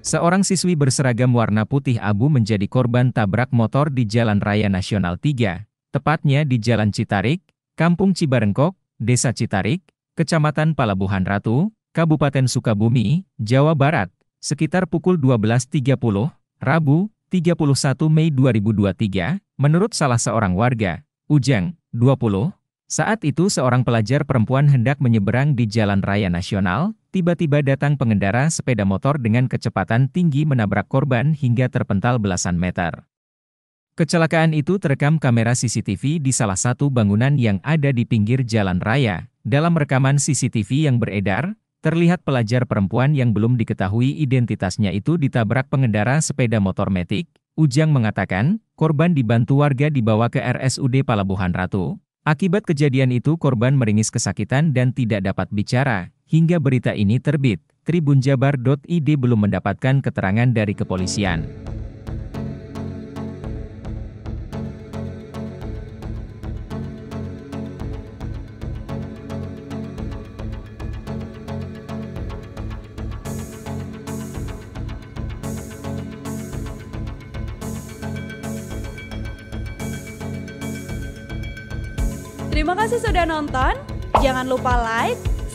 Seorang siswi berseragam warna putih abu menjadi korban tabrak motor di Jalan Raya Nasional 3, tepatnya di Jalan Citarik, Kampung Cibarengkok, Desa Citarik, Kecamatan Palabuhan Ratu, Kabupaten Sukabumi, Jawa Barat, sekitar pukul 12.30, Rabu, 31 Mei 2023, menurut salah seorang warga, Ujang, 20, saat itu seorang pelajar perempuan hendak menyeberang di Jalan Raya Nasional, tiba-tiba datang pengendara sepeda motor dengan kecepatan tinggi menabrak korban hingga terpental belasan meter. Kecelakaan itu terekam kamera CCTV di salah satu bangunan yang ada di pinggir jalan raya. Dalam rekaman CCTV yang beredar, terlihat pelajar perempuan yang belum diketahui identitasnya itu ditabrak pengendara sepeda motor metik. Ujang mengatakan, korban dibantu warga dibawa ke RSUD Palabuhan Ratu. Akibat kejadian itu korban meringis kesakitan dan tidak dapat bicara. Hingga berita ini terbit, tribunjabar.id belum mendapatkan keterangan dari kepolisian. Terima kasih sudah nonton. Jangan lupa like,